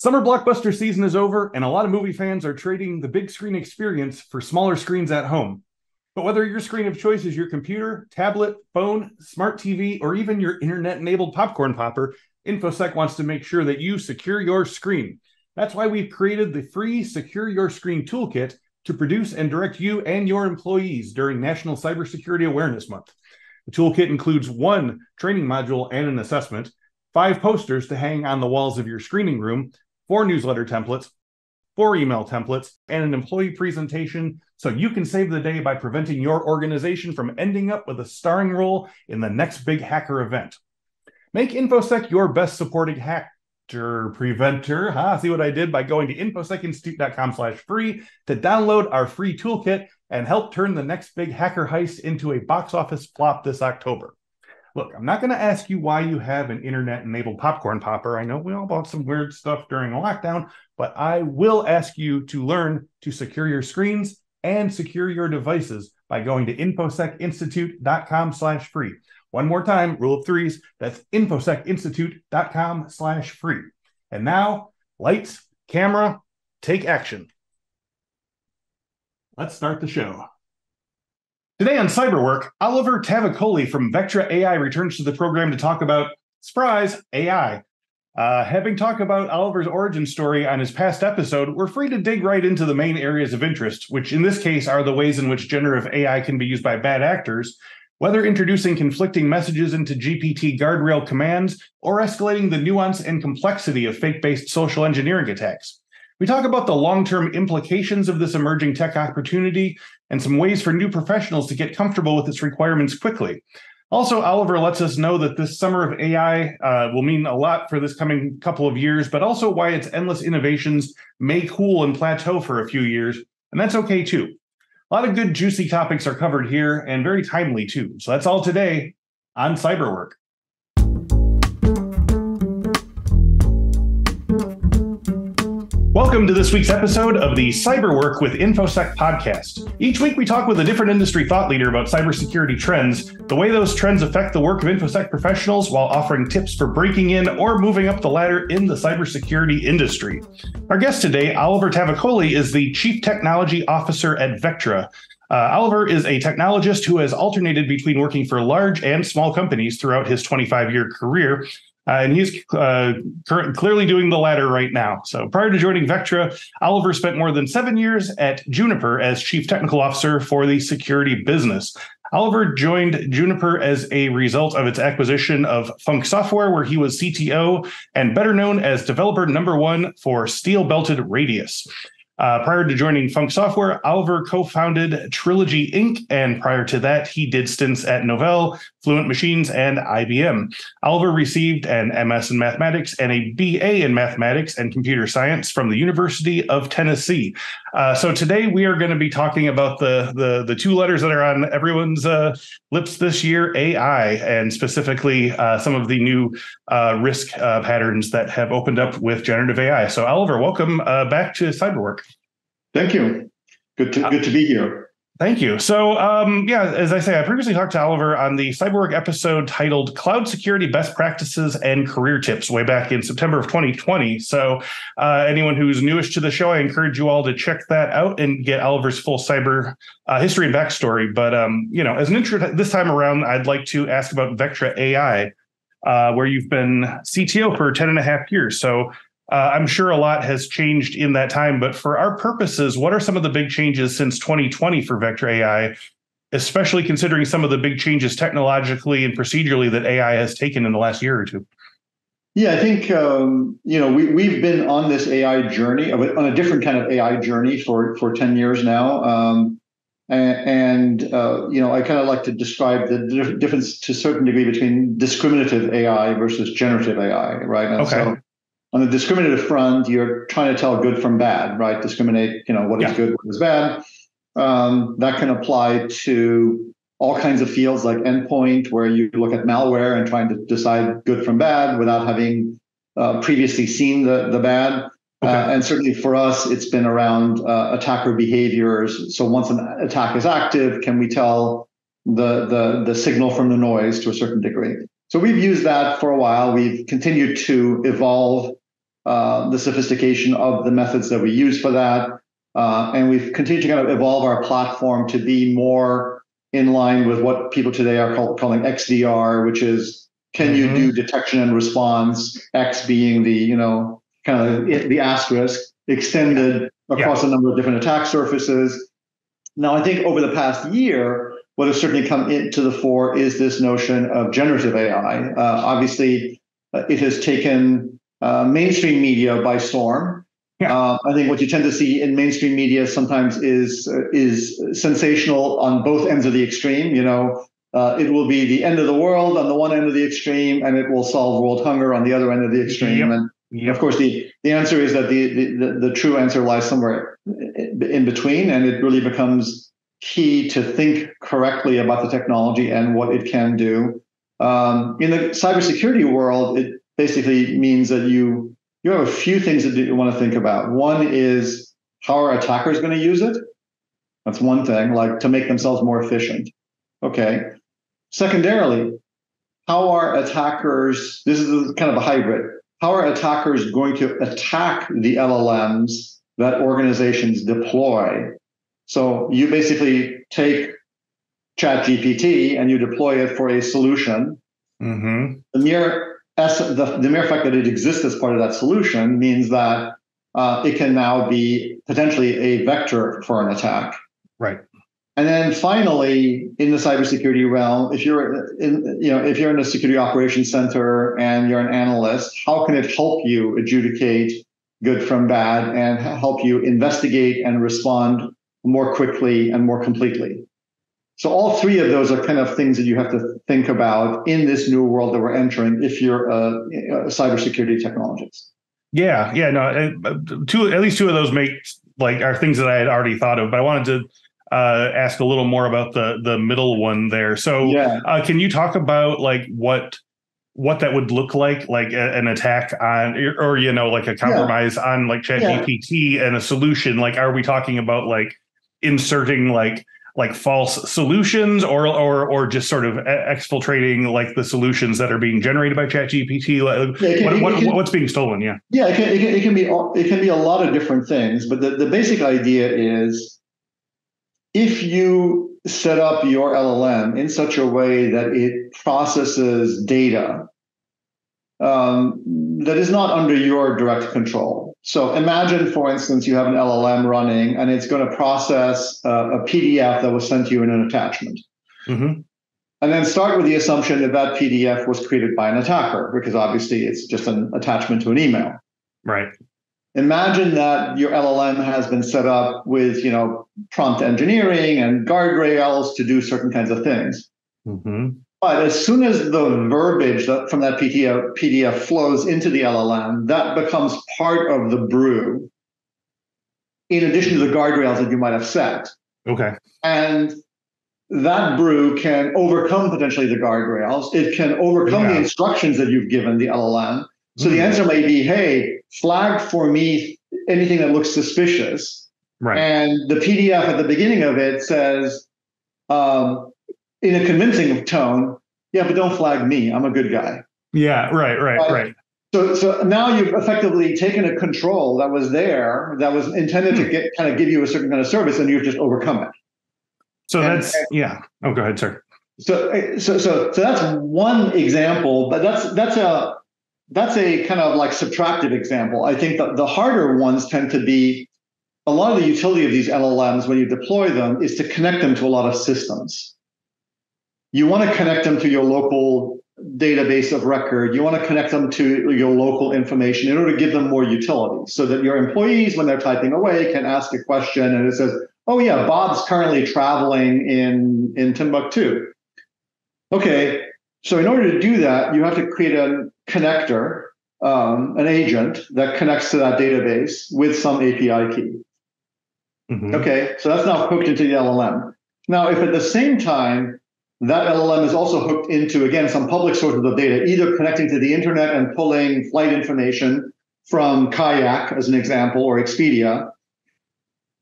Summer blockbuster season is over, and a lot of movie fans are trading the big screen experience for smaller screens at home. But whether your screen of choice is your computer, tablet, phone, smart TV, or even your internet enabled popcorn popper, InfoSec wants to make sure that you secure your screen. That's why we've created the free Secure Your Screen Toolkit to produce and direct you and your employees during National Cybersecurity Awareness Month. The toolkit includes one training module and an assessment, five posters to hang on the walls of your screening room, four newsletter templates, four email templates, and an employee presentation so you can save the day by preventing your organization from ending up with a starring role in the next big hacker event. Make InfoSec your best supporting hack preventer. Huh? See what I did by going to infosecinstitute.com slash free to download our free toolkit and help turn the next big hacker heist into a box office flop this October. Look, I'm not going to ask you why you have an internet enabled popcorn popper. I know we all bought some weird stuff during lockdown, but I will ask you to learn to secure your screens and secure your devices by going to infosecinstitute.com slash free. One more time, rule of threes, that's infosecinstitute.com slash free. And now, lights, camera, take action. Let's start the show. Today on Cyberwork, Oliver Tavakoli from Vectra AI returns to the program to talk about, surprise, AI. Uh, having talked about Oliver's origin story on his past episode, we're free to dig right into the main areas of interest, which in this case are the ways in which generative AI can be used by bad actors, whether introducing conflicting messages into GPT guardrail commands or escalating the nuance and complexity of fake based social engineering attacks. We talk about the long term implications of this emerging tech opportunity and some ways for new professionals to get comfortable with its requirements quickly. Also, Oliver lets us know that this summer of AI uh, will mean a lot for this coming couple of years, but also why its endless innovations may cool and plateau for a few years. And that's okay too. A lot of good, juicy topics are covered here and very timely too. So that's all today on Cyberwork. Welcome to this week's episode of the Cyberwork with InfoSec podcast. Each week, we talk with a different industry thought leader about cybersecurity trends, the way those trends affect the work of InfoSec professionals, while offering tips for breaking in or moving up the ladder in the cybersecurity industry. Our guest today, Oliver Tavakoli, is the Chief Technology Officer at Vectra. Uh, Oliver is a technologist who has alternated between working for large and small companies throughout his 25 year career. Uh, and he's uh, current, clearly doing the latter right now. So prior to joining Vectra, Oliver spent more than seven years at Juniper as chief technical officer for the security business. Oliver joined Juniper as a result of its acquisition of Funk Software, where he was CTO and better known as developer number one for Steel Belted Radius. Uh, prior to joining Funk Software, Oliver co founded Trilogy Inc., and prior to that, he did stints at Novell, Fluent Machines, and IBM. Oliver received an MS in mathematics and a BA in mathematics and computer science from the University of Tennessee. Uh, so today we are going to be talking about the, the, the two letters that are on everyone's uh, lips this year AI, and specifically uh, some of the new uh, risk uh, patterns that have opened up with generative AI. So, Oliver, welcome back to Cyberwork. Thank you. Good to good to be here. Thank you. So, um, yeah, as I say, I previously talked to Oliver on the Cyberwork episode titled Cloud Security Best Practices and Career Tips way back in September of 2020. So, uh, anyone who's newish to the show, I encourage you all to check that out and get Oliver's full cyber uh, history and backstory. But, um, you know, as an intro this time around, I'd like to ask about Vectra AI, uh, where you've been CTO for 10 and a half years. So, uh, I'm sure a lot has changed in that time, but for our purposes, what are some of the big changes since 2020 for Vectra AI, especially considering some of the big changes technologically and procedurally that AI has taken in the last year or two? Yeah, I think um, you know we we've been on this AI journey, on a different kind of AI journey for for ten years now, um, and, and uh, you know I kind of like to describe the difference to a certain degree between discriminative AI versus generative AI, right? And okay. So on the discriminative front, you're trying to tell good from bad, right? Discriminate, you know, what is yeah. good, what is bad. Um, that can apply to all kinds of fields like endpoint, where you look at malware and trying to decide good from bad without having uh, previously seen the, the bad. Okay. Uh, and certainly for us, it's been around uh, attacker behaviors. So once an attack is active, can we tell the, the, the signal from the noise to a certain degree? So we've used that for a while. We've continued to evolve uh, the sophistication of the methods that we use for that. Uh, and we've continued to kind of evolve our platform to be more in line with what people today are call, calling XDR, which is can mm-hmm. you do detection and response? X being the you know kind of the asterisk extended across yeah. a number of different attack surfaces. Now, I think over the past year, what has certainly come into the fore is this notion of generative AI. Uh, obviously, uh, it has taken uh, mainstream media by storm. Yeah. Uh, I think what you tend to see in mainstream media sometimes is uh, is sensational on both ends of the extreme. You know, uh, it will be the end of the world on the one end of the extreme, and it will solve world hunger on the other end of the extreme. Yep. And yep. of course, the the answer is that the, the the, the true answer lies somewhere in between, and it really becomes key to think correctly about the technology and what it can do. Um, in the cybersecurity world, it basically means that you you have a few things that you want to think about. One is how are attackers going to use it? That's one thing, like to make themselves more efficient. Okay. Secondarily, how are attackers, this is kind of a hybrid, how are attackers going to attack the LLMs that organizations deploy? So you basically take ChatGPT and you deploy it for a solution. Mm-hmm. The mere the, the mere fact that it exists as part of that solution means that uh, it can now be potentially a vector for an attack. Right. And then finally, in the cybersecurity realm, if you're in, you know, if you're in a security operations center and you're an analyst, how can it help you adjudicate good from bad and help you investigate and respond more quickly and more completely? So all three of those are kind of things that you have to think about in this new world that we're entering if you're a, a cybersecurity technologist. Yeah, yeah, no, uh, two at least two of those make like are things that I had already thought of, but I wanted to uh, ask a little more about the the middle one there. So, yeah. uh, can you talk about like what what that would look like, like a, an attack on, or you know, like a compromise yeah. on like ChatGPT yeah. and a solution? Like, are we talking about like inserting like like false solutions or or or just sort of exfiltrating like the solutions that are being generated by ChatGPT? Like, yeah, can, what, what, can, what's being stolen? Yeah, yeah, it can, it can, it can be it can be a lot of different things, but the, the basic idea is if you set up your LLM in such a way that it processes data um, that is not under your direct control. So imagine, for instance, you have an LLM running and it's going to process uh, a PDF that was sent to you in an attachment. Mm-hmm. And then start with the assumption that that PDF was created by an attacker, because obviously it's just an attachment to an email. Right. Imagine that your LLM has been set up with, you know, prompt engineering and guardrails to do certain kinds of things. Mm-hmm. But as soon as the verbiage that, from that PDF, PDF flows into the LLM, that becomes part of the brew, in addition to the guardrails that you might have set. Okay. And that brew can overcome potentially the guardrails. It can overcome yeah. the instructions that you've given the LLM. So mm. the hmm. answer may be, hey, flag for me anything that looks suspicious. Right. And the PDF at the beginning of it says, um, in a convincing tone, yeah, but don't flag me. I'm a good guy. Yeah, right, right, uh, right. So, so now you've effectively taken a control that was there, that was intended to hmm. get kind of give you a certain kind of service, and you've just overcome it. So and, that's yeah. Oh, go ahead, sir. So, so, so, so that's one example, but that's that's a that's a kind of like subtractive example. I think that the harder ones tend to be a lot of the utility of these LLMs when you deploy them is to connect them to a lot of systems you want to connect them to your local database of record. You want to connect them to your local information in order to give them more utility so that your employees, when they're typing away, can ask a question and it says, oh, yeah, Bob's currently traveling in, in Timbuktu. Okay, so in order to do that, you have to create a connector, um, an agent that connects to that database with some API key. Mm-hmm. Okay, so that's now hooked into the LLM. Now, if at the same time that LLM is also hooked into, again, some public sources of data, either connecting to the internet and pulling flight information from Kayak, as an example, or Expedia,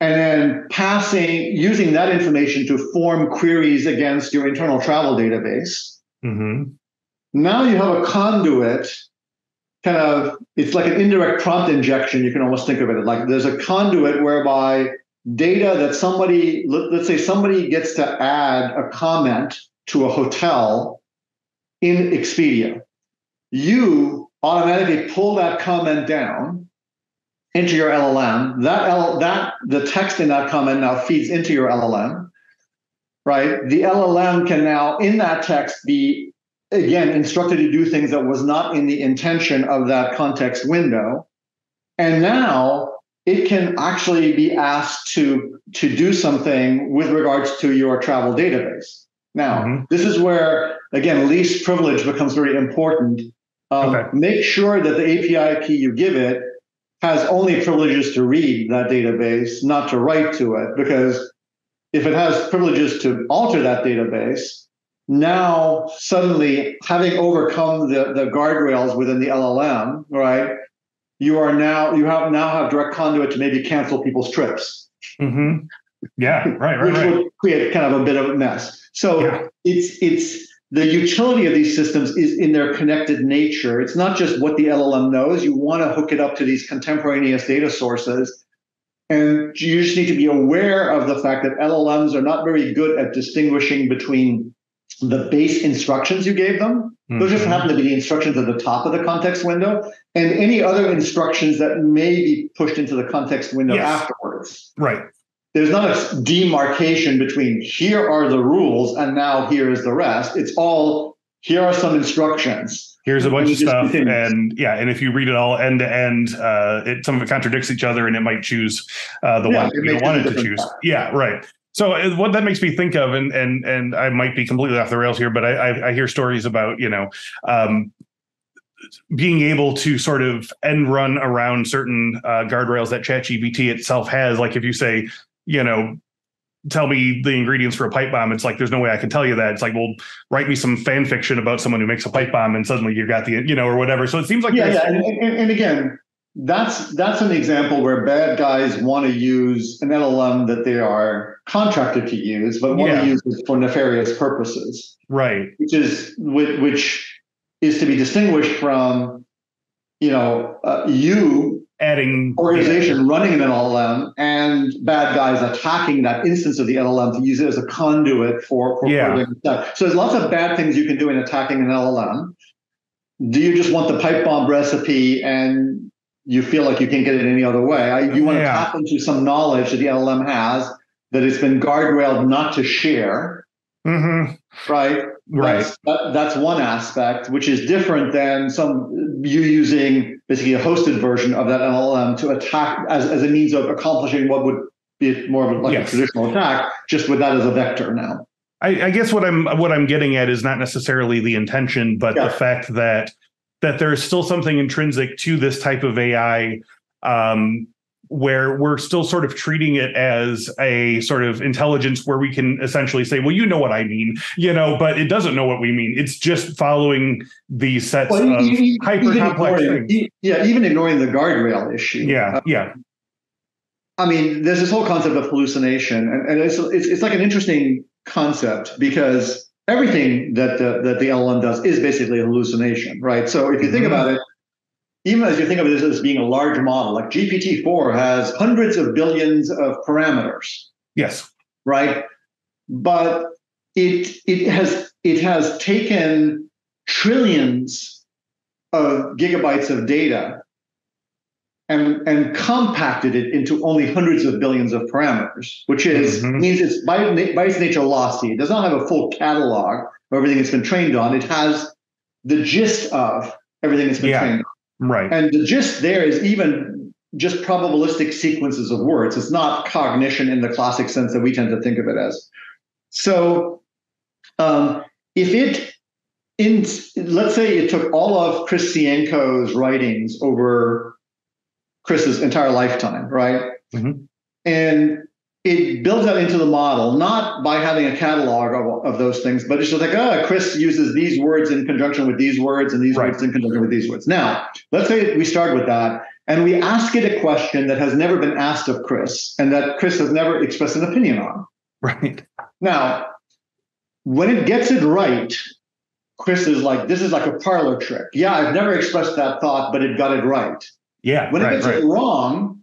and then passing, using that information to form queries against your internal travel database. Mm-hmm. Now you have a conduit kind of it's like an indirect prompt injection. You can almost think of it like there's a conduit whereby data that somebody let, let's say somebody gets to add a comment to a hotel in Expedia. You automatically pull that comment down into your LLM. That L, that the text in that comment now feeds into your LLM, right? The LLM can now in that text be again instructed to do things that was not in the intention of that context window, and now it can actually be asked to to do something with regards to your travel database. Now, mm-hmm. this is where again least privilege becomes very important. Um, okay. Make sure that the API key you give it has only privileges to read that database, not to write to it. Because if it has privileges to alter that database, now suddenly having overcome the, the guardrails within the LLM, right? You are now you have now have direct conduit to maybe cancel people's trips. Mm-hmm. Yeah, right, right, which right. would create kind of a bit of a mess. So yeah. it's it's the utility of these systems is in their connected nature. It's not just what the LLM knows. You want to hook it up to these contemporaneous data sources. And you just need to be aware of the fact that LLMs are not very good at distinguishing between the base instructions you gave them. Mm-hmm. Those just mm-hmm. happen to be the instructions at the top of the context window and any other instructions that may be pushed into the context window yes. afterwards. Right there's not a demarcation between here are the rules and now here is the rest. It's all here are some instructions. Here's a bunch of stuff, continues. and yeah, and if you read it all end to end, uh, it some of it contradicts each other, and it might choose uh, the yeah, one you wanted to choose. Time. Yeah, right. So uh, what that makes me think of, and and and I might be completely off the rails here, but I I, I hear stories about you know um, being able to sort of end run around certain uh, guardrails that ChatGPT itself has. Like if you say, you know, tell me the ingredients for a pipe bomb. It's like there's no way I can tell you that. It's like, well, write me some fan fiction about someone who makes a pipe bomb, and suddenly you got the, you know, or whatever. So it seems like yeah, yeah. And, and, and, again, that's that's an example where bad guys want to use an LLM that they are contracted to use, but want yeah. to use it for nefarious purposes. Right. Which is which is to be distinguished from, you know, uh, you adding organization yeah. running an LLM and bad guys attacking that instance of the LLM to use it as a conduit for, for yeah. So there's lots of bad things you can do in attacking an LLM. Do you just want the pipe bomb recipe and you feel like you can't get it any other way? You want yeah. to tap into some knowledge that the LLM has that it's been guardrailed not to share. Mm-hmm. Right. Right. That's, that, that's one aspect, which is different than some you using basically a hosted version of that LLM to attack as, as a means of accomplishing what would be more of a, like yes. a traditional attack, just with that as a vector now. I, I, guess what I'm what I'm getting at is not necessarily the intention, but yeah. the fact that that there is still something intrinsic to this type of AI um, where we're still sort of treating it as a sort of intelligence where we can essentially say, well, you know what I mean, you know, but it doesn't know what we mean. It's just following the sets well, of hyper complex things. Yeah, even ignoring the guardrail issue. Yeah, uh, yeah. I mean, there's this whole concept of hallucination, and, and it's, it's, it's like an interesting concept because everything that the, that the LLM does is basically a hallucination, right? So if you mm-hmm. think about it, even as you think of this as being a large model, like GPT-4 has hundreds of billions of parameters. Yes. Right. But it it has it has taken trillions of gigabytes of data and and compacted it into only hundreds of billions of parameters, which is mm-hmm. means it's by, by its nature lossy. It does not have a full catalog of everything it's been trained on. It has the gist of everything it's been yeah. trained on. Right. And the gist there is even just probabilistic sequences of words. It's not cognition in the classic sense that we tend to think of it as. So um, if it in let's say it took all of Chris Sienko's writings over Chris's entire lifetime, right? Mm-hmm. And it builds that into the model, not by having a catalog of, of those things, but it's just like, oh, Chris uses these words in conjunction with these words and these right. words in conjunction with these words. Now, let's say we start with that and we ask it a question that has never been asked of Chris and that Chris has never expressed an opinion on. Right. Now, when it gets it right, Chris is like, this is like a parlor trick. Yeah, I've never expressed that thought, but it got it right. Yeah. When right, it gets right. it wrong,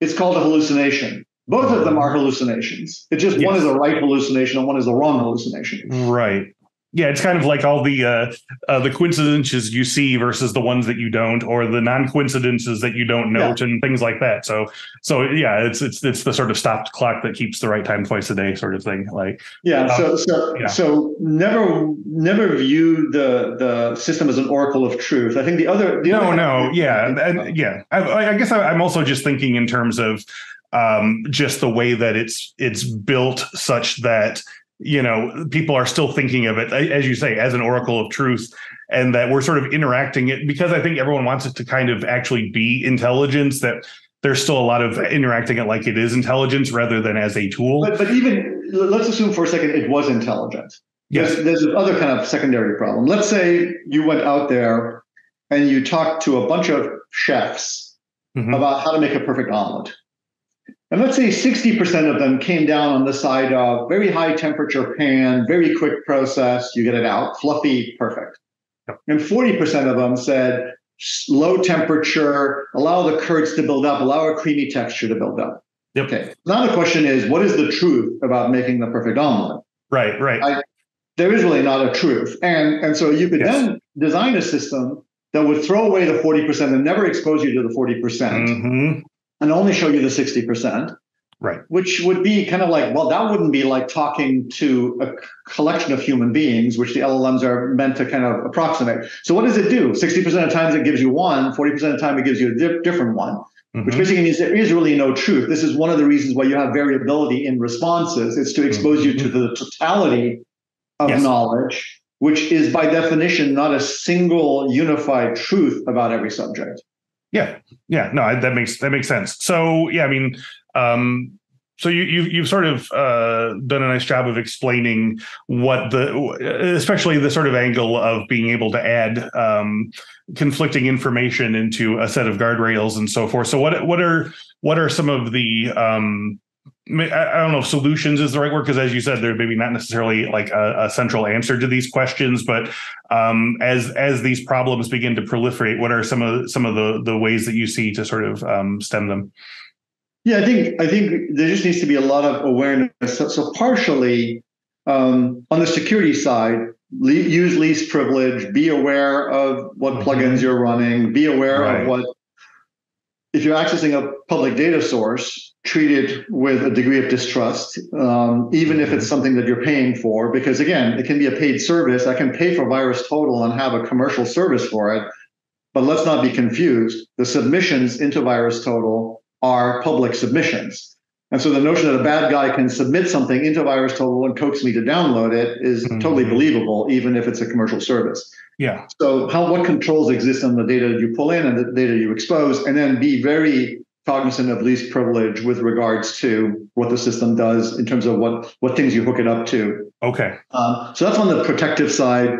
it's called a hallucination. Both of them are hallucinations. It's just one is a right hallucination and one is a wrong hallucination. Right. Yeah, it's kind of like all the uh, uh, the coincidences you see versus the ones that you don't, or the non coincidences that you don't note, and things like that. So, so yeah, it's it's it's the sort of stopped clock that keeps the right time twice a day, sort of thing. Like, Yeah. Um, So so yeah. so never never view the the system as an oracle of truth. I think the other the no, other no, yeah, and yeah. I, I guess I, I'm also just thinking in terms of um, just the way that it's it's built, such that you know people are still thinking of it, as you say, as an oracle of truth, and that we're sort of interacting it because I think everyone wants it to kind of actually be intelligence. That there's still a lot of interacting it like it is intelligence rather than as a tool. But but even let's assume for a second it was intelligent. yes. There's, there's another kind of secondary problem. Let's say you went out there and you talked to a bunch of chefs Mhm. about how to make a perfect omelet. And let's say 60% of them came down on the side of very high temperature pan, very quick process, you get it out, fluffy, perfect. And 40% of them said low temperature, allow the curds to build up, allow a creamy texture to build up. Yep. Okay. Now the question is, what is the truth about making the perfect omelet? Right. Right. I- there is really not a truth. And, and so you could Yes. then design a system that would throw away the 40% and never expose you to the 40% Mhm. And only show you the 60%. Right. Which would be kind of like, well, that wouldn't be like talking to a collection of human beings, which the LLMs are meant to kind of approximate. So what does it do? 60% of times it gives you one, 40% of the time it gives you a di- different one, which Mhm. basically means there is really no truth. This is one of the reasons why you have variability in responses. It's to expose you to the totality of Yes. knowledge, which is by definition not a single unified truth about every subject. Yeah, yeah, no, I- that makes that makes sense. So yeah, I mean, um, so you you've you've sort of uh, done a nice job of explaining what the, especially the sort of angle of being able to add um, conflicting information into a set of guardrails and so forth. So what what are what are some of the um, I I don't know if solutions is the right word because, as you said, there maybe not necessarily like a, a central answer to these questions. But um, as as these problems begin to proliferate, what are some of some of the the ways that you see to sort of um, stem them? Yeah, I think I think there just needs to be a lot of awareness. So, so partially um, on the security side, le- use least privilege. Be aware of what Mhm. plugins you're running. Be aware Right. of what if you're accessing a public data source, treat it with a degree of distrust, um, even if it's something that you're paying for. Because again, it can be a paid service. I can pay for Virus Total and have a commercial service for it. But let's not be confused. The submissions into Virus Total are public submissions. And so the notion that a bad guy can submit something into Virus Total and coax me to download it is Mhm. totally believable, even if it's a commercial service. Yeah, So how what controls exist on the data that you pull in and the data you expose, and then be very cognizant of least privilege with regards to what the system does in terms of what what things you hook it up to. okay, Um, so that's on the protective side.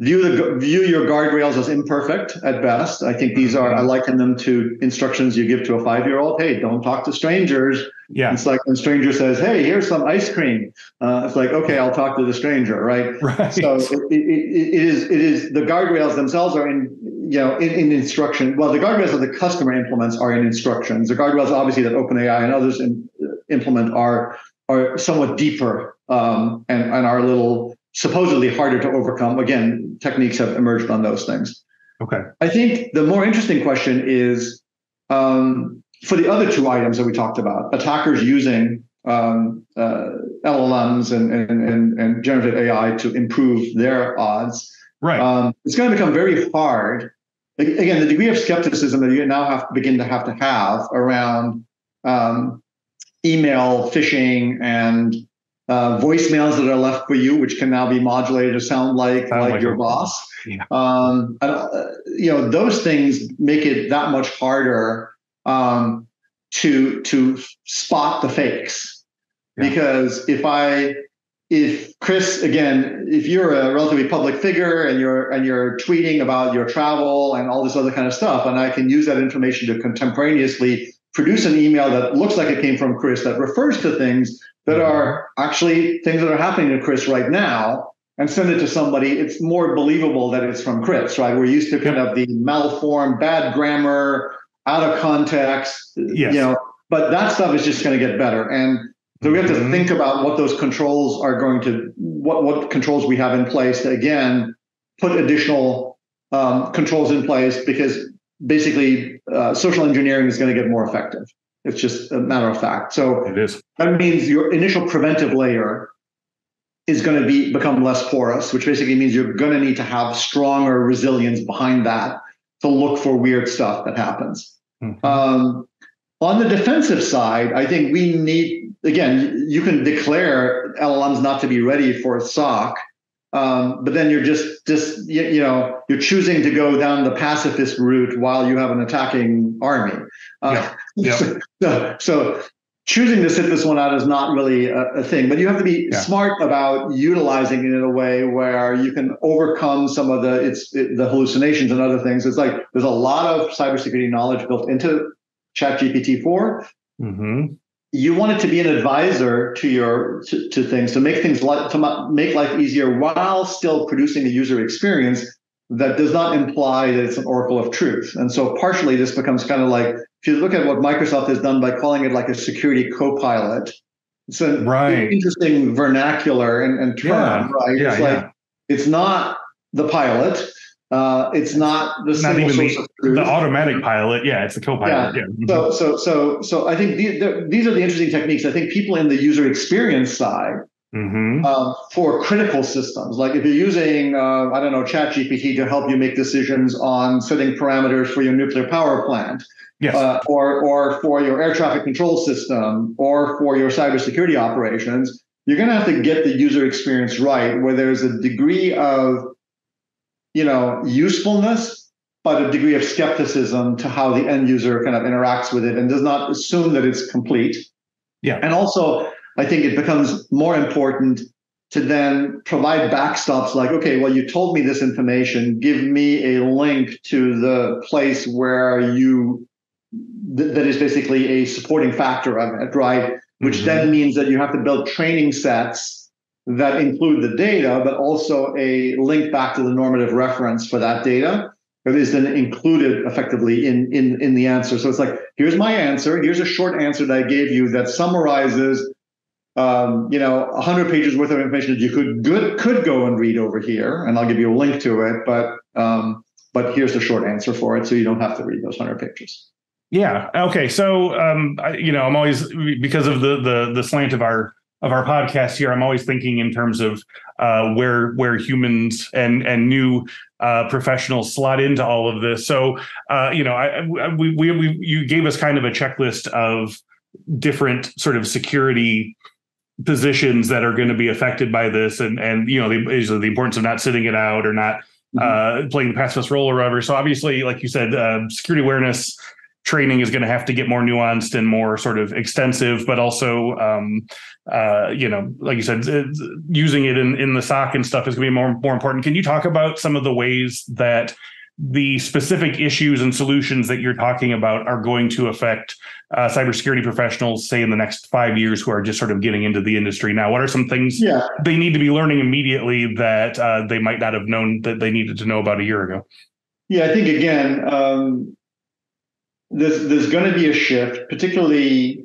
View the view your guardrails as imperfect at best. I think these are I liken them to instructions you give to a five year old. Hey, don't talk to strangers. yeah, It's like when a stranger says, "Hey, here's some ice cream." Uh, it's like, okay, I'll talk to the stranger, right? right, So it, it, it it is it is the guardrails themselves are in you know in, in instruction. Well, the guardrails that the customer implements are in instructions. The guardrails obviously that OpenAI and others in, implement are are somewhat deeper um, and and are a little supposedly harder to overcome. Again, techniques have emerged on those things. okay, I think the more interesting question is um, for the other two items that we talked about, attackers using um, uh, LLMs and, and, and, and generative AI to improve their odds. right, Um, it's going to become very hard. Again, the degree of skepticism that you now have to begin to have to have around um, email phishing and uh, voicemails that are left for you, which can now be modulated to sound like Sound like, like your boss. Yeah. Um, uh, you know, those things make it that much harder um, to to spot the fakes. Yeah. Because if I if Chris again, if you're a relatively public figure and you're and you're tweeting about your travel and all this other kind of stuff, and I can use that information to contemporaneously produce an email that looks like it came from Chris that refers to things that are actually things that are happening to Chris right now, and send it to somebody, it's more believable that it's from Chris, right? We're used to kind of the malformed, bad grammar, out of context, yes. you know, but that stuff is just going to get better. And so we have to mm-hmm. think about what those controls are going to, what, what controls we have in place to, again, put additional um, controls in place because basically uh, social engineering is going to get more effective. It's just a matter of fact. So it is. that means your initial preventive layer is going to be become less porous, which basically means you're going to need to have stronger resilience behind that to look for weird stuff that happens. Mm-hmm. Um, on the defensive side, I think we need again. You can declare LLMs not to be ready for SOC, um, but then you're just just you, you, know you're choosing to go down the pacifist route while you have an attacking army. Uh, yeah. yeah. So, so, choosing to sit this one out is not really a, a thing, but you have to be yeah. smart about utilizing it in a way where you can overcome some of the it's it, the hallucinations and other things. It's like there's a lot of cybersecurity knowledge built into ChatGPT 4. Mm-hmm you want it to be an advisor to your to, to things to make things like to make life easier while still producing a user experience that does not imply that it's an oracle of truth and so partially this becomes kind of like if you look at what microsoft has done by calling it like a security co-pilot it's an right. interesting vernacular and, and term yeah. right yeah, it's like it's not the pilot uh, it's not the not even the, the, automatic pilot. Yeah, it's the co-pilot. Yeah. yeah. So so so so I think the, the, these are the interesting techniques. I think people in the user experience side mm-hmm. uh, for critical systems, like if you're using uh, I don't know Chat GPT to help you make decisions on setting parameters for your nuclear power plant. Yes. Uh, or or for your air traffic control system or for your cybersecurity operations, you're going to have to get the user experience right, where there's a degree of you know, usefulness, but a degree of skepticism to how the end user kind of interacts with it and does not assume that it's complete. Yeah. And also, I think it becomes more important to then provide backstops like, okay, well, you told me this information. Give me a link to the place where you, th- that is basically a supporting factor of it, right? Which mm-hmm. then means that you have to build training sets that include the data, but also a link back to the normative reference for that data that is then included effectively in, in, in the answer. So it's like, here's my answer. Here's a short answer that I gave you that summarizes, um, you know, 100 pages worth of information that you could good, could go and read over here, and I'll give you a link to it. But um, but here's the short answer for it, so you don't have to read those 100 pages. Yeah. Okay. So, um, I, you know, I'm always because of the the the slant of our of our podcast here, I'm always thinking in terms of uh, where where humans and and new uh, professionals slot into all of this. So, uh, you know, I, we, we, we you gave us kind of a checklist of different sort of security positions that are going to be affected by this, and and you know the, the importance of not sitting it out or not mm-hmm. Uh, playing the pacifist role or whatever. So obviously, like you said, uh, security awareness training is going to have to get more nuanced and more sort of extensive, but also, um, uh, you know, like you said, using it in, in the SOC and stuff is going to be more more important. Can you talk about some of the ways that the specific issues and solutions that you're talking about are going to affect uh, cybersecurity professionals, say in the next five years, who are just sort of getting into the industry now? What are some things yeah. they need to be learning immediately that uh, they might not have known that they needed to know about a year ago? Yeah, I think again, um, there's there's going to be a shift, particularly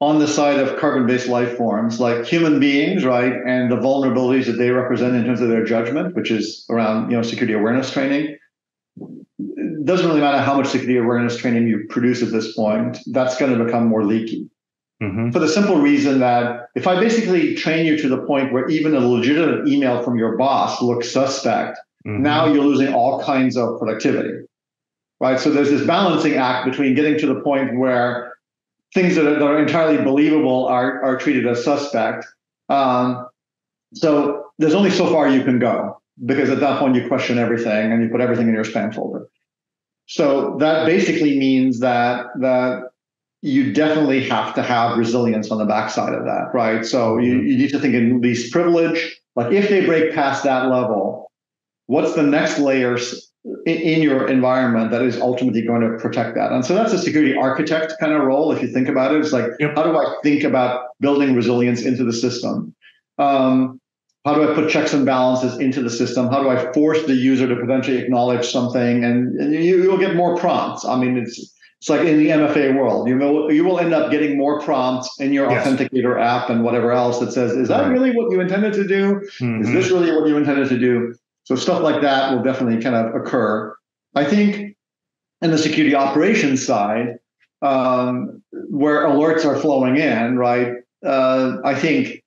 on the side of carbon-based life forms, like human beings, right, and the vulnerabilities that they represent in terms of their judgment, which is around you know security awareness training. It doesn't really matter how much security awareness training you produce at this point; that's going to become more leaky. Mm-hmm. For the simple reason that if I basically train you to the point where even a legitimate email from your boss looks suspect, mm-hmm. now you're losing all kinds of productivity right? So there's this balancing act between getting to the point where things that are, that are entirely believable are, are treated as suspect. Um, so there's only so far you can go because at that point you question everything and you put everything in your spam folder. So that basically means that that you definitely have to have resilience on the backside of that, right? So you, mm-hmm. you need to think in least privilege. Like if they break past that level, what's the next layers in your environment that is ultimately going to protect that. And so that's a security architect kind of role. If you think about it, it's like, yep. how do I think about building resilience into the system? Um, how do I put checks and balances into the system? How do I force the user to potentially acknowledge something? And, and you, will get more prompts. I mean, it's it's like in the MFA world. You will you will end up getting more prompts in your yes. authenticator app and whatever else that says, "Is that right. really what you intended to do? Mm-hmm. Is this really what you intended to do?" So stuff like that will definitely kind of occur. I think in the security operations side, um, where alerts are flowing in, right? Uh, I think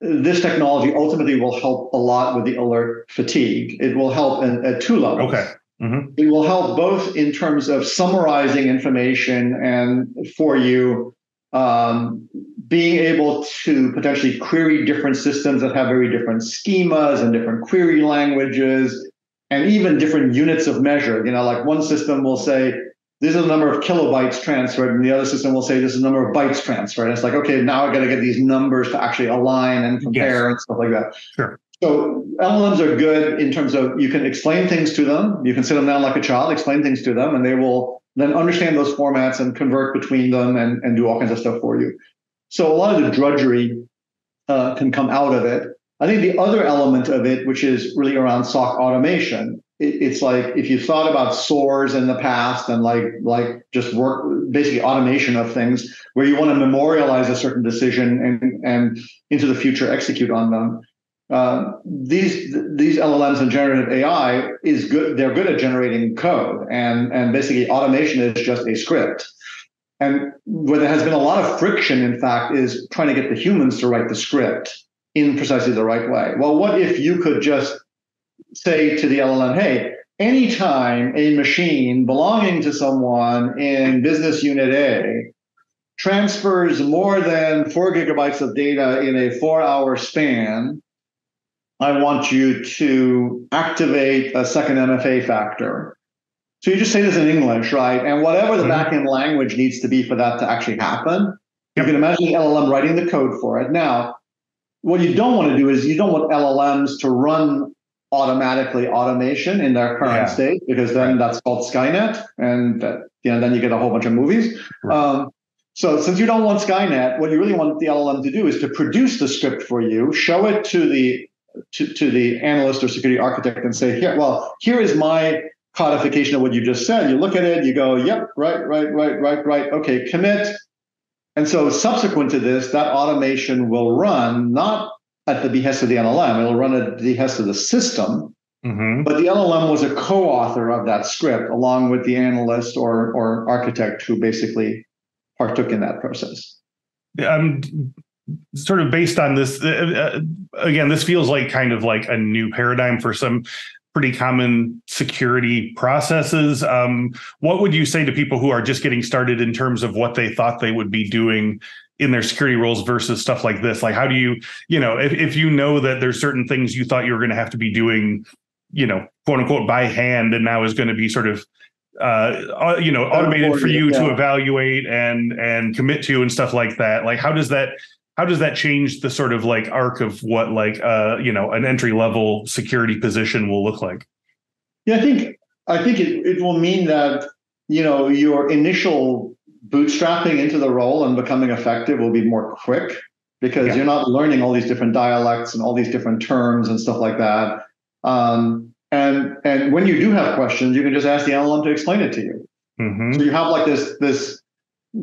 this technology ultimately will help a lot with the alert fatigue. It will help in, at two levels. Okay. Mm-hmm. It will help both in terms of summarizing information and for you um, being able to potentially query different systems that have very different schemas and different query languages and even different units of measure. You know, like one system will say, this is the number of kilobytes transferred, and the other system will say this is the number of bytes transferred. And it's like, okay, now I got to get these numbers to actually align and compare yes. and stuff like that. Sure. So LLMs are good in terms of you can explain things to them. You can sit them down like a child, explain things to them, and they will then understand those formats and convert between them and, and do all kinds of stuff for you. So a lot of the drudgery uh, can come out of it. I think the other element of it, which is really around SOC automation, it, it's like if you thought about SOARs in the past and like like just work basically automation of things where you want to memorialize a certain decision and and into the future execute on them. Uh, these these LLMs and generative AI is good. They're good at generating code, and and basically automation is just a script. And where there has been a lot of friction, in fact, is trying to get the humans to write the script in precisely the right way. Well, what if you could just say to the LLM, hey, anytime a machine belonging to someone in business unit A transfers more than four gigabytes of data in a four hour span, I want you to activate a second MFA factor. So you just say this in English, right? And whatever the mm-hmm. backend language needs to be for that to actually happen, you can imagine the LLM writing the code for it. Now, what you don't want to do is you don't want LLMs to run automatically automation in their current yeah. state because then that's called Skynet, and uh, you know then you get a whole bunch of movies. Right. Um, so since you don't want Skynet, what you really want the LLM to do is to produce the script for you, show it to the to, to the analyst or security architect, and say, here, well, here is my codification of what you just said. You look at it, you go, yep, right, right, right, right, right. Okay, commit. And so subsequent to this, that automation will run not at the behest of the LLM. It'll run at the behest of the system. Mm-hmm. But the LLM was a co-author of that script, along with the analyst or or architect who basically partook in that process. Um, sort of based on this, uh, uh, again, this feels like kind of like a new paradigm for some pretty common security processes. Um, what would you say to people who are just getting started in terms of what they thought they would be doing in their security roles versus stuff like this? Like, how do you, you know, if, if you know that there's certain things you thought you were going to have to be doing, you know, quote unquote, by hand, and now is going to be sort of, uh, you know, automated for you to evaluate and and commit to and stuff like that. Like, how does that? How does that change the sort of like arc of what like uh you know an entry level security position will look like? Yeah, I think I think it, it will mean that you know your initial bootstrapping into the role and becoming effective will be more quick because yeah. you're not learning all these different dialects and all these different terms and stuff like that. Um, and and when you do have questions, you can just ask the LLM to explain it to you. Mm-hmm. So you have like this this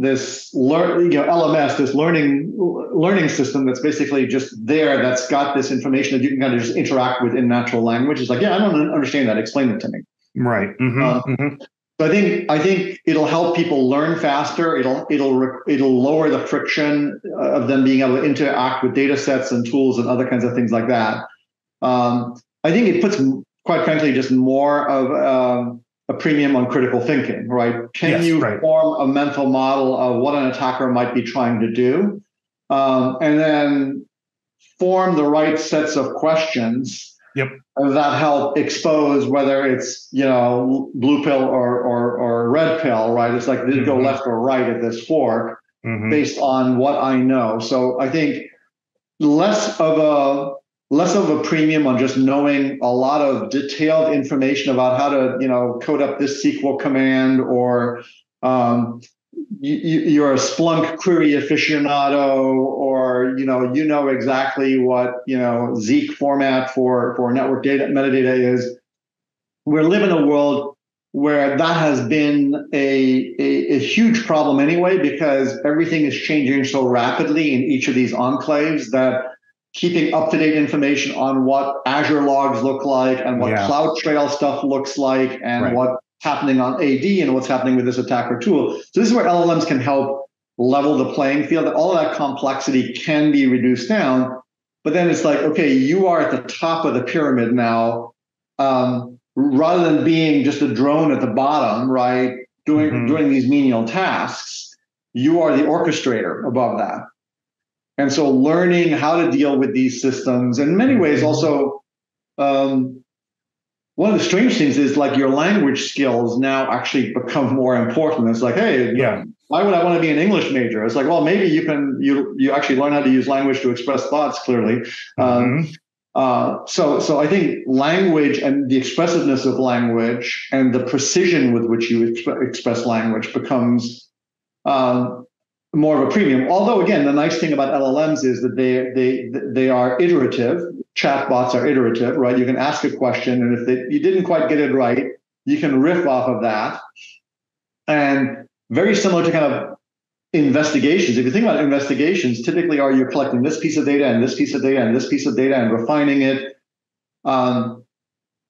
this learn you know LMS this learning learning system that's basically just there that's got this information that you can kind of just interact with in natural language. It's like yeah, I don't understand that. Explain it to me. Right. Mm-hmm. Uh, mm-hmm. So I think I think it'll help people learn faster. It'll it'll it'll lower the friction of them being able to interact with data sets and tools and other kinds of things like that. Um, I think it puts, quite frankly, just more of um, a premium on critical thinking. Right? Can yes, you right. form a mental model of what an attacker might be trying to do, um, and then form the right sets of questions Yep. That help expose whether it's you know blue pill or or or red pill, right? It's like did it go mm-hmm. left or right at this fork mm-hmm. based on what I know. So I think less of a less of a premium on just knowing a lot of detailed information about how to you know code up this SQL command or um, you, are a Splunk query aficionado, or you know you know exactly what you know Zeek format for for network data metadata is. We live in a world where that has been a, a, a, huge problem anyway because everything is changing so rapidly in each of these enclaves that keeping up to date information on what Azure logs look like and what yeah. CloudTrail stuff looks like and right. what happening on AD and what's happening with this attacker tool. So this is where LLMs can help level the playing field. All that complexity can be reduced down. But then it's like, okay, you are at the top of the pyramid now. Um, rather than being just a drone at the bottom, right, doing mm-hmm. doing these menial tasks, you are the orchestrator above that. And so learning how to deal with these systems, in many ways, mm-hmm. also um, one of the strange things is like your language skills now actually become more important. It's like, hey, yeah, why would I want to be an English major? It's like, well, maybe you can you you actually learn how to use language to express thoughts clearly. Um, mm-hmm. Um, uh, so so I think language and the expressiveness of language and the precision with which you exp- express language becomes um, more of a premium. Although again, the nice thing about LLMs is that they they they are iterative. Chatbots are iterative, right? You can ask a question, and if they, you didn't quite get it right, you can riff off of that. And very similar to kind of investigations. If you think about investigations, typically are you collecting this piece of data and this piece of data and this piece of data and refining it. Um,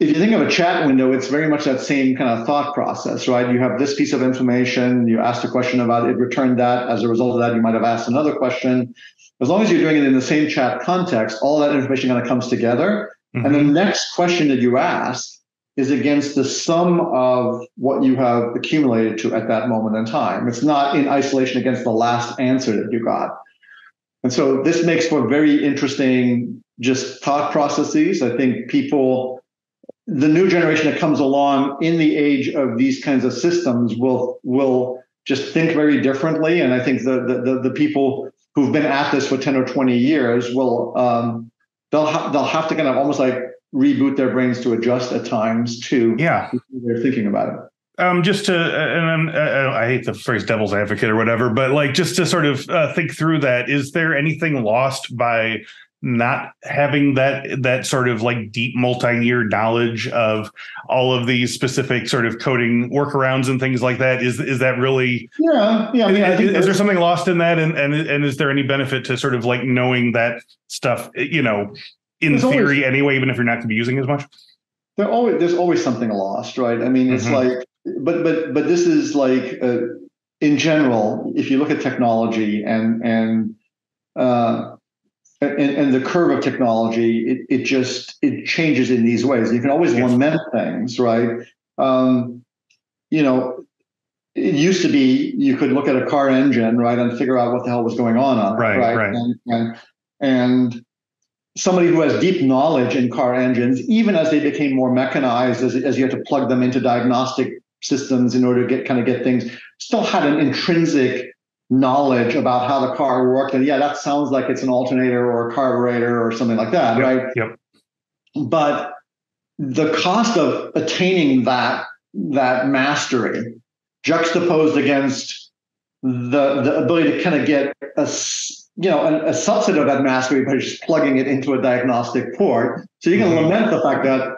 if you think of a chat window, it's very much that same kind of thought process, right? You have this piece of information, you asked a question about it, returned that. As a result of that, you might have asked another question. As long as you're doing it in the same chat context, all that information kind of comes together. Mm-hmm. And the mm-hmm. next question that you ask is against the sum of what you have accumulated to at that moment in time. It's not in isolation against the last answer that you got. And so this makes for very interesting just thought processes. I think people the new generation that comes along in the age of these kinds of systems will will just think very differently. And I think the the, the, people who've been at this for 10 or 20 years will um, they'll ha- they'll have to kind of almost like reboot their brains to adjust at times to yeah they're thinking about it. Um, just to, and uh, I hate the phrase "devil's advocate" or whatever, but like just to sort of uh, think through that, is there anything lost by not having that that sort of like deep multi-year knowledge of all of these specific sort of coding workarounds and things like that is is that really yeah yeah I mean, is, is there something lost in that? And, and and is there any benefit to sort of like knowing that stuff you know in theory always, anyway even if you're not going to be using as much? There always there's always something lost right? I mean it's mm-hmm. like but but but this is like uh, in general if you look at technology and and uh, and, and, the curve of technology, it, it just it changes in these ways. You can always yes. lament things, right? Um, you know, it used to be you could look at a car engine, right, and figure out what the hell was going on on it, right? Right. right. And, and, and somebody who has deep knowledge in car engines, even as they became more mechanized, as, as you had to plug them into diagnostic systems in order to get kind of get things, still had an intrinsic knowledge about how the car worked. And yeah, that sounds like it's an alternator or a carburetor or something like that, yep, right? Yep. But the cost of attaining that that mastery juxtaposed against the the ability to kind of get a you know a, a subset of that mastery by just plugging it into a diagnostic port. So you can mm-hmm. lament the fact that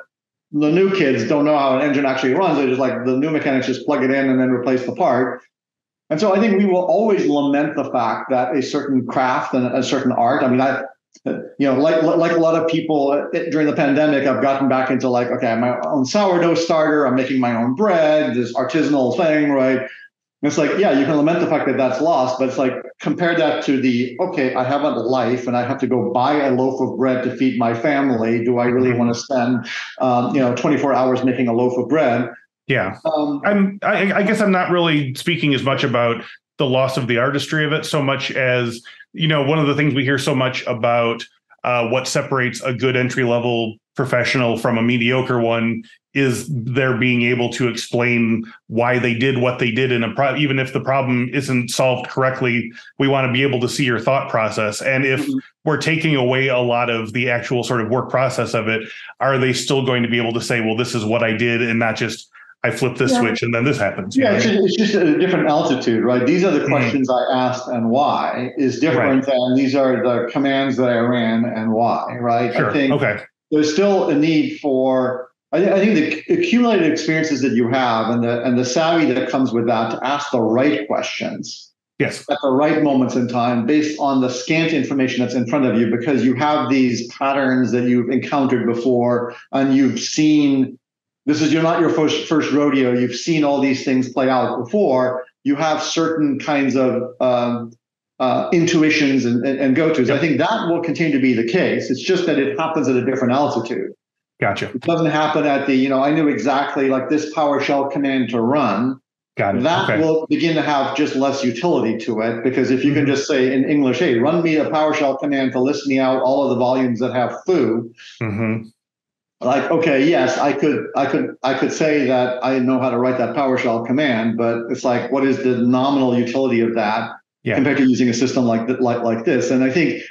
the new kids don't know how an engine actually runs. They just like the new mechanics just plug it in and then replace the part. And so I think we will always lament the fact that a certain craft and a certain art. I mean, I, you know, like like a lot of people uh, during the pandemic, I've gotten back into like, okay, I'm my own sourdough starter. I'm making my own bread. This artisanal thing, right? And it's like, yeah, you can lament the fact that that's lost, but it's like compare that to the okay, I have a life and I have to go buy a loaf of bread to feed my family. Do I really want to spend, um, you know, 24 hours making a loaf of bread? Yeah, um, I'm. I, I guess I'm not really speaking as much about the loss of the artistry of it so much as you know one of the things we hear so much about uh, what separates a good entry level professional from a mediocre one is their being able to explain why they did what they did in a pro even if the problem isn't solved correctly we want to be able to see your thought process and if mm-hmm. we're taking away a lot of the actual sort of work process of it are they still going to be able to say well this is what i did and not just I flip this yeah. switch and then this happens. Yeah, it's just, it's just, a different altitude, right? These are the mm-hmm. questions mm-hmm. I asked and why is different right. than these are the commands that I ran and why, right? Sure. I think okay. there's still a need for I, I think the accumulated experiences that you have and the and the savvy that comes with that to ask the right questions yes at the right moments in time based on the scant information that's in front of you because you have these patterns that you've encountered before and you've seen this is you're not your first first rodeo you've seen all these things play out before you have certain kinds of um, uh, intuitions and, and, and go-to's yep. i think that will continue to be the case it's just that it happens at a different altitude Gotcha. It doesn't happen at the, you know, I knew exactly like this PowerShell command to run. Got it. That okay. will begin to have just less utility to it because if you mm-hmm. can just say in English, hey, run me a PowerShell command to list me out all of the volumes that have foo. Mm-hmm. Like, okay, yes, I could, I could, I could say that I know how to write that PowerShell command, but it's like, what is the nominal utility of that yeah. compared to using a system like that like like this? And I think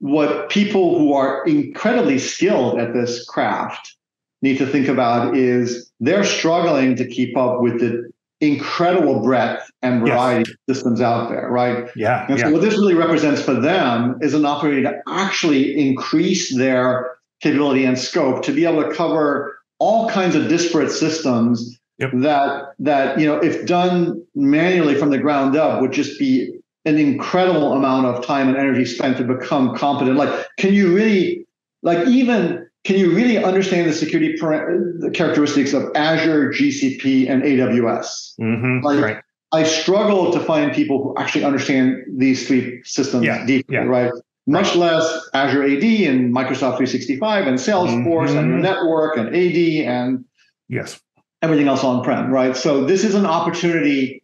what people who are incredibly skilled at this craft need to think about is they're struggling to keep up with the incredible breadth and variety yes. of systems out there, right? Yeah. And so yeah. what this really represents for them is an opportunity to actually increase their capability and scope to be able to cover all kinds of disparate systems yep. that that you know if done manually from the ground up would just be an incredible amount of time and energy spent to become competent. Like, can you really, like, even can you really understand the security the characteristics of Azure, GCP, and AWS? Mm-hmm, like, right. I struggle to find people who actually understand these three systems yeah, deeply, yeah. right? Much less Azure AD and Microsoft 365 and Salesforce mm-hmm. and network and AD and yes, everything else on prem, right? So this is an opportunity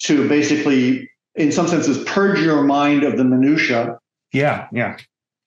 to basically in some senses purge your mind of the minutia yeah yeah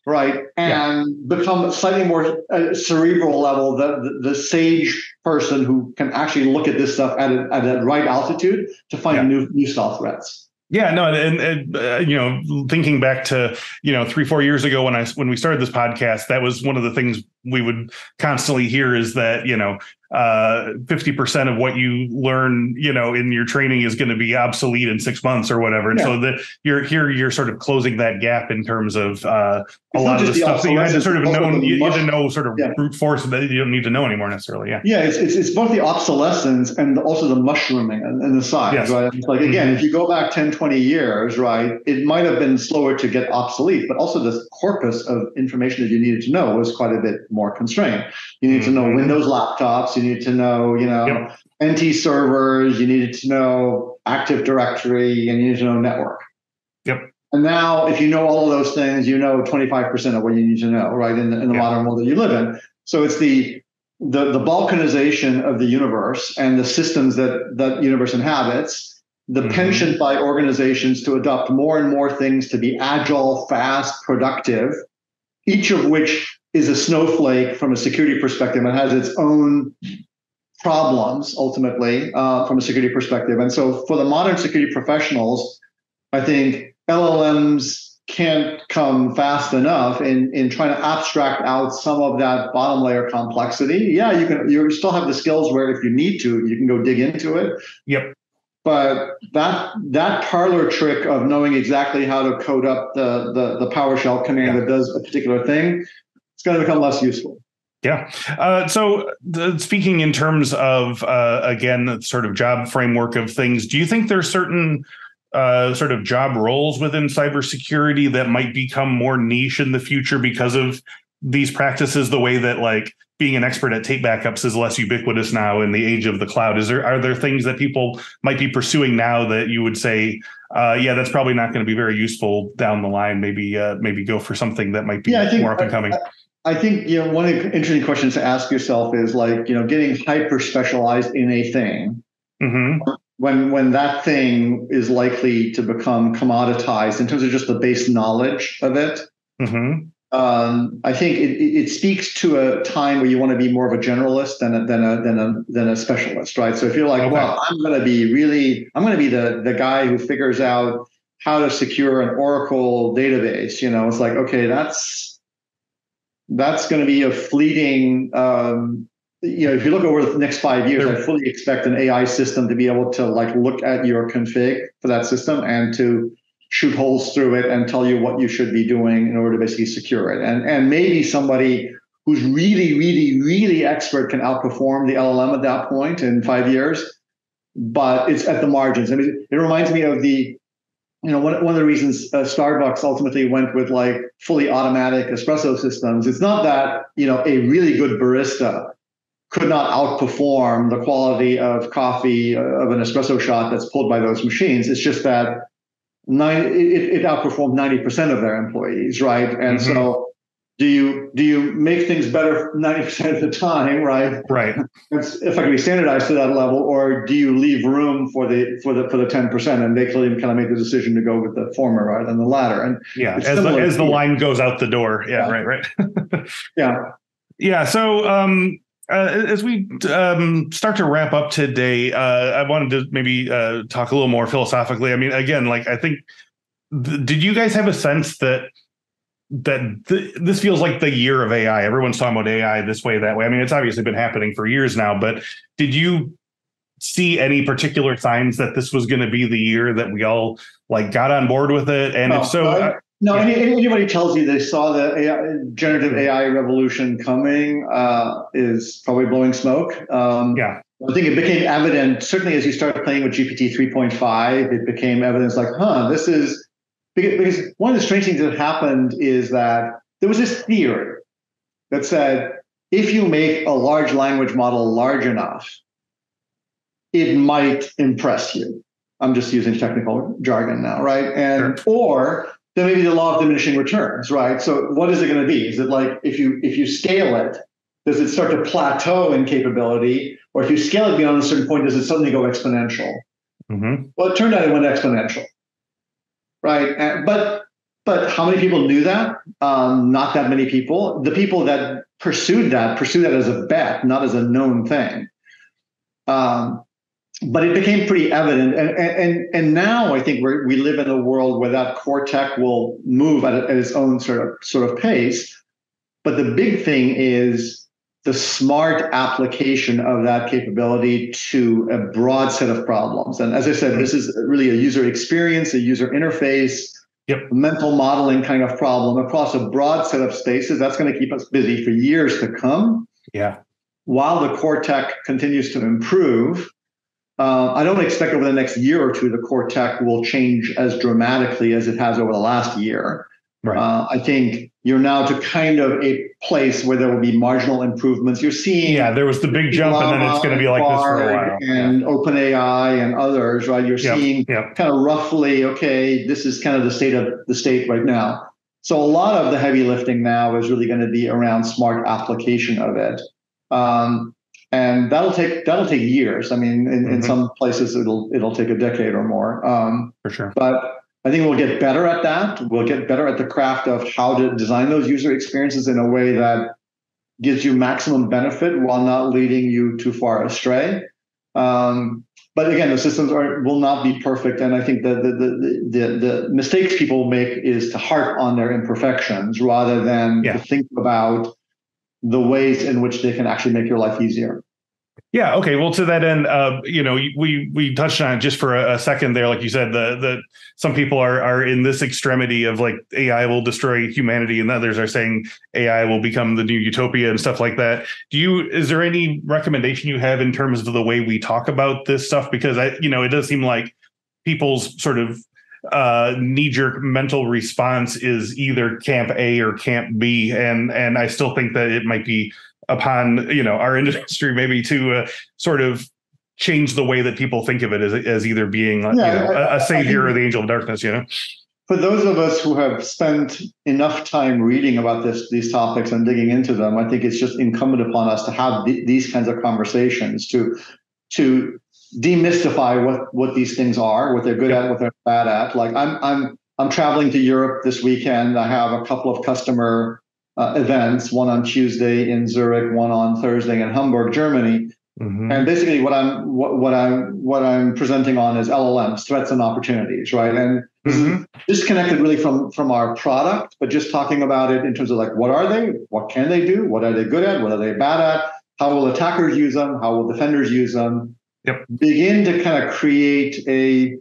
right and yeah. become slightly more uh, cerebral level the, the, the sage person who can actually look at this stuff at a, at a right altitude to find yeah. new new style threats yeah, no, and, and uh, you know, thinking back to you know three four years ago when I when we started this podcast, that was one of the things we would constantly hear is that you know uh, 50% of what you learn, you know, in your training is going to be obsolete in six months or whatever. And yeah. so that you're here, you're sort of closing that gap in terms of uh, a lot of the, the stuff that you had to sort of know, you, had to know sort of yeah. brute force that you don't need to know anymore necessarily. Yeah. Yeah. It's, it's, it's both the obsolescence and also the mushrooming and, and the size, yes. right? It's like, again, mm-hmm. if you go back 10, 20 years, right, it might have been slower to get obsolete, but also the corpus of information that you needed to know was quite a bit more constrained. You need mm-hmm. to know mm-hmm. Windows laptops, you need to know, you know, yep. NT servers, you needed to know Active Directory, and you need to know network. Yep. And now, if you know all of those things, you know 25% of what you need to know, right, in the, in the yep. modern world that you live in. So it's the the the balkanization of the universe and the systems that that universe inhabits, the mm-hmm. penchant by organizations to adopt more and more things to be agile, fast, productive, each of which is a snowflake from a security perspective and has its own problems ultimately uh, from a security perspective. And so for the modern security professionals, I think LLMs can't come fast enough in, in trying to abstract out some of that bottom layer complexity. Yeah, you can you still have the skills where if you need to, you can go dig into it. Yep. But that that parlor trick of knowing exactly how to code up the the, the PowerShell command yeah. that does a particular thing, it's going to become less useful. Yeah. Uh, so, the, speaking in terms of uh, again, the sort of job framework of things, do you think there's certain uh, sort of job roles within cybersecurity that might become more niche in the future because of these practices? The way that like being an expert at tape backups is less ubiquitous now in the age of the cloud. Is there are there things that people might be pursuing now that you would say, uh, yeah, that's probably not going to be very useful down the line? Maybe uh, maybe go for something that might be yeah, think, more up and coming. I, I think you know one of the interesting questions to ask yourself is like you know getting hyper specialized in a thing. Mm-hmm. When when that thing is likely to become commoditized in terms of just the base knowledge of it. Mm-hmm. Um, I think it, it speaks to a time where you want to be more of a generalist than a, than a than a than a specialist, right? So if you're like, okay. well, I'm going to be really, I'm going to be the the guy who figures out how to secure an Oracle database. You know, it's like, okay, that's that's going to be a fleeting um, you know, if you look over the next five years, I fully expect an AI system to be able to like look at your config for that system and to shoot holes through it and tell you what you should be doing in order to basically secure it. And and maybe somebody who's really, really, really expert can outperform the LLM at that point in five years. But it's at the margins. I mean, it reminds me of the, you know, one, one of the reasons uh, Starbucks ultimately went with like fully automatic espresso systems. It's not that, you know, a really good barista could not outperform the quality of coffee uh, of an espresso shot that's pulled by those machines. It's just that nine, it, it outperformed 90% of their employees, right? And mm-hmm. so do you do you make things better 90% of the time right? Right. It's effectively standardized to that level or do you leave room for the for the for the 10% and they clearly kind of make the decision to go with the former rather than the latter? And yeah as the, as the line goes out the door. Yeah, yeah. right right. Yeah. Yeah so um uh, as we um, start to wrap up today, uh, I wanted to maybe uh, talk a little more philosophically. I mean, again, like I think, th- did you guys have a sense that that th- this feels like the year of AI. Everyone's talking about AI this way, that way. I mean, it's obviously been happening for years now, but did you see any particular signs that this was going to be the year that we all like got on board with it? And if so, uh, no, yeah. any, anybody tells you they saw the AI, generative AI revolution coming uh, is probably blowing smoke. Um, yeah. I think it became evident, certainly as you started playing with GPT 3.5, it became evidence like, huh, this is because one of the strange things that happened is that there was this theory that said if you make a large language model large enough, it might impress you. I'm just using technical jargon now, right? And sure. or then maybe the law of diminishing returns, right? So what is it going to be? Is it like if you if you scale it, does it start to plateau in capability, or if you scale it beyond a certain point, does it suddenly go exponential? Mm-hmm. Well, it turned out it went exponential right? And, but but how many people knew that? Um, not that many people. The people that pursued that pursued that as a bet, not as a known thing. Um, but it became pretty evident, and and and now I think we we live in a world where that core tech will move at, at its own sort of sort of pace. But the big thing is the smart application of that capability to a broad set of problems. And as I said, this is really a user experience, a user interface, yep. mental modeling kind of problem across a broad set of spaces. That's going to keep us busy for years to come. Yeah. While the core tech continues to improve, uh, I don't expect over the next year or two the core tech will change as dramatically as it has over the last year. Right. Uh, I think you're now to kind of a place where there will be marginal improvements. You're seeing yeah, there was the big jump, and then it's going to be like this for a while. And yeah. OpenAI and others, right? You're yep. seeing yep. kind of roughly, okay, this is kind of the state of the state right now. So a lot of the heavy lifting now is really going to be around smart application of it. Um, and that'll take that'll take years. I mean, in, mm-hmm. in some places it'll it'll take a decade or more. Um, For sure. But I think we'll get better at that. We'll get better at the craft of how to design those user experiences in a way that gives you maximum benefit while not leading you too far astray. Um, but again, the systems are will not be perfect, and I think the the, the the the mistakes people make is to harp on their imperfections rather than yeah. to think about the ways in which they can actually make your life easier. Yeah. Okay. Well, to that end, uh, you know, we we touched on it just for a, a, second there. Like you said, the the some people are are in this extremity of like AI will destroy humanity, and others are saying AI will become the new utopia and stuff like that. Do you? Is there any recommendation you have in terms of the way we talk about this stuff? Because I, you know, it does seem like people's sort of uh, knee jerk mental response is either camp A or camp B, and and I still think that it might be upon you know our industry maybe to uh, sort of change the way that people think of it as, as either being yeah, you know, a, a, savior or the angel of darkness you know? For those of us who have spent enough time reading about this these topics and digging into them i think it's just incumbent upon us to have th- these kinds of conversations to to demystify what what these things are what they're good at what they're bad at. Like i'm i'm i'm traveling to europe this weekend. I have a couple of customer uh, events, one on Tuesday in Zurich, one on Thursday in Hamburg, Germany. Mm-hmm. And basically, what I'm what, what, I'm what I'm presenting on is LLMs, threats and opportunities, right? And mm-hmm. disconnected really from from our product, but just talking about it in terms of like what are they, what can they do, what are they good at, what are they bad at, How will attackers use them? How will defenders use them? Yep. Begin to kind of create a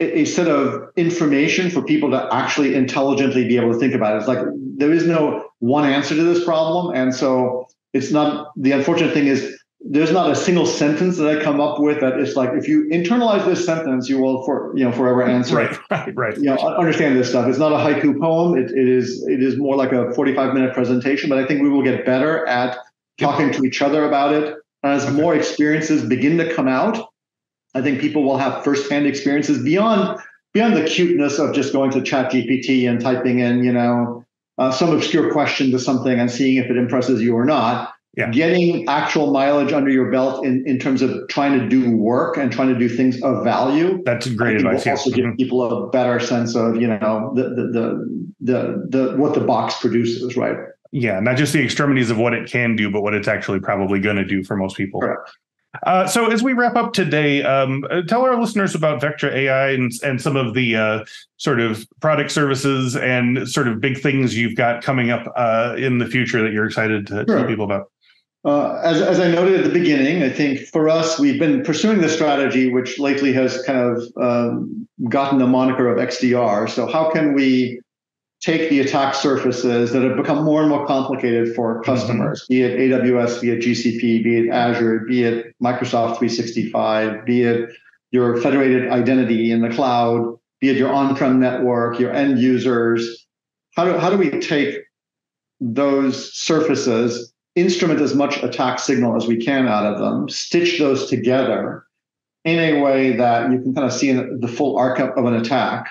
a set of information for people to actually intelligently be able to think about it. It's like there is no one answer to this problem, and so it's not. The unfortunate thing is there's not a single sentence that I come up with that is like if you internalize this sentence, you will for you know forever answer. Right, right, right. You know, understand this stuff. It's not a haiku poem. It, it is it is more like a 45 minute presentation. But I think we will get better at talking to each other about it as okay. more experiences begin to come out. I think people will have firsthand experiences beyond beyond the cuteness of just going to ChatGPT and typing in you know uh, some obscure question to something and seeing if it impresses you or not yeah. getting actual mileage under your belt in, in terms of trying to do work and trying to do things of value. That's great advice. Will also yes. give mm-hmm. people a better sense of you know the, the the the the what the box produces, right? Yeah, not just the extremities of what it can do, but what it's actually probably going to do for most people. Correct. Uh, so as we wrap up today, um, uh, tell our listeners about Vectra AI and, and some of the uh, sort of product services and sort of big things you've got coming up uh, in the future that you're excited to sure. tell people about. Uh, as, as I noted at the beginning, I think for us, we've been pursuing the strategy, which lately has kind of um, gotten the moniker of XDR. So, how can we take the attack surfaces that have become more and more complicated for mm-hmm. customers, mm-hmm. be it AWS, be it GCP, be it Azure, be it Microsoft 365, be it your federated identity in the cloud, be it your on prem network, your end users? How do, how do we take those surfaces instrument as much attack signal as we can out of them, stitch those together in a way that you can kind of see the full arc of an attack.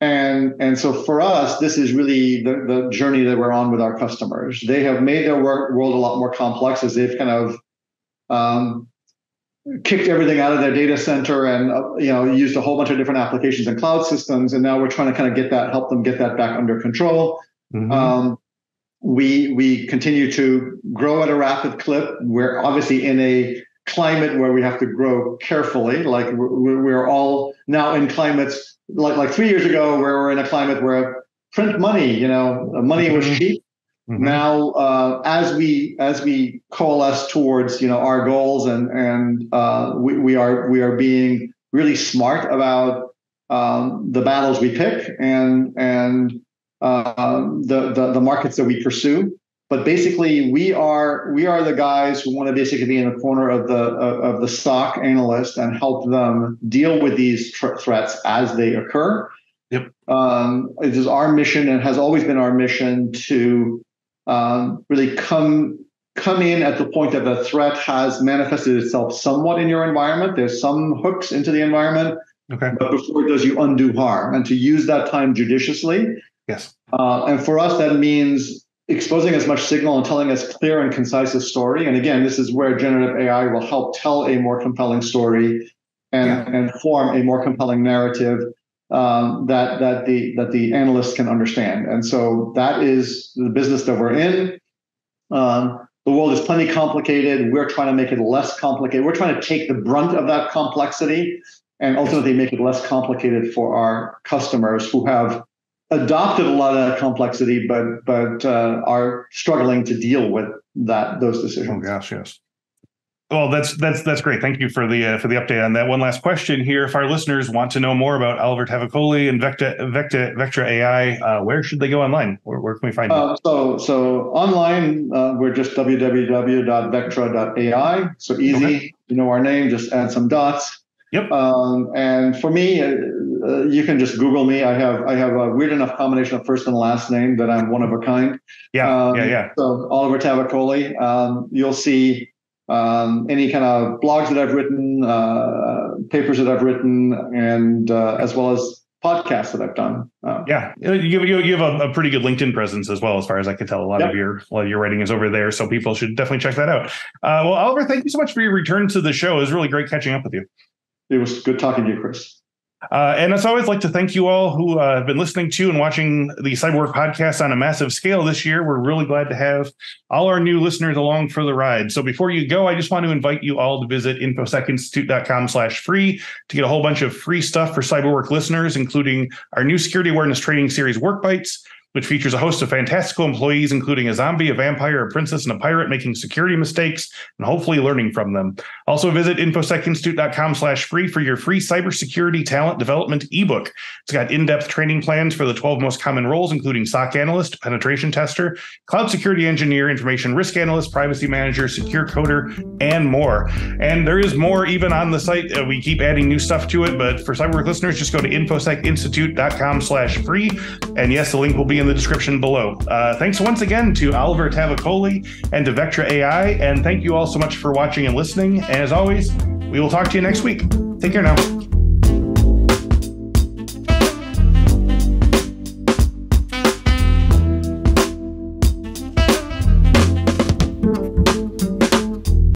And, and so for us, this is really the, the journey that we're on with our customers. They have made their work, world a lot more complex as they've kind of um, kicked everything out of their data center and uh, you know used a whole bunch of different applications and cloud systems. And now we're trying to kind of get that, help them get that back under control. Mm-hmm. Um, we we continue to grow at a rapid clip. We're obviously in a climate where we have to grow carefully. Like we're, we're all now in climates like like three years ago, where we're in a climate where print money, you know, money was mm-hmm. cheap. Mm-hmm. Now, uh, as we as we coalesce towards you know our goals and and uh, we, we are we are being really smart about um, the battles we pick and and um, the, the, the markets that we pursue. But basically, we are we are the guys who want to basically be in the corner of the of the SOC analyst and help them deal with these tr- threats as they occur. Yep. Um, it is our mission and has always been our mission to um, really come come in at the point that the threat has manifested itself somewhat in your environment. There's some hooks into the environment, okay. but before it does you undo harm, and to use that time judiciously Yes. Uh, and for us, that means exposing as much signal and telling as clear and concise a story. And again, this is where generative AI will help tell a more compelling story and, yeah. and form a more compelling narrative um, that that the that the analyst can understand. And so that is the business that we're in. Um, the world is plenty complicated. We're trying to make it less complicated. We're trying to take the brunt of that complexity and ultimately make it less complicated for our customers who have adopted a lot of that complexity, but but uh, are struggling to deal with that those decisions. Oh gosh, yes. Well, that's that's that's great. Thank you for the uh, for the update on that. One last question here: If our listeners want to know more about Oliver Tavakoli and Vecta Vecta Vectra AI, uh, where should they go online? Where, where can we find uh, So so online, uh, we're just www.vectra.ai. So easy. Okay. You know our name. Just add some dots. Yep. Um, and for me, uh, uh, you can just Google me. I have I have a weird enough combination of first and last name that I'm one of a kind. Yeah, um, yeah, yeah. So Oliver Tavakoli. Um, you'll see um, any kind of blogs that I've written, uh, papers that I've written, and uh, as well as podcasts that I've done. Uh, yeah, you, you, you have a, a, pretty good LinkedIn presence as well, as far as I can tell. A lot yep. of your a lot of your writing is over there, so people should definitely check that out. Uh, well, Oliver, thank you so much for your return to the show. It was really great catching up with you. It was good talking to you, Chris. Uh, and as always, like to thank you all who uh, have been listening to and watching the Cyber Work podcast on a massive scale this year. We're really glad to have all our new listeners along for the ride. So before you go, I just want to invite you all to visit infosecinstitute.com slash free to get a whole bunch of free stuff for Cyber Work listeners, including our new security awareness training series, Work Bites, which features a host of fantastical employees, including a zombie, a vampire, a princess, and a pirate making security mistakes and hopefully learning from them. Also visit infosecinstitute.com slash free for your free cybersecurity talent development ebook. It's got in-depth training plans for the 12 most common roles, including SOC analyst, penetration tester, cloud security engineer, information risk analyst, privacy manager, secure coder, and more. And there is more even on the site. Uh, we keep adding new stuff to it, but for Cyber Work listeners, just go to infosecinstitute.com slash free. And yes, the link will be in the description below. Uh, thanks once again to Oliver Tavakoli and to Vectra AI. And thank you all so much for watching and listening. And as always, we will talk to you next week. Take care now.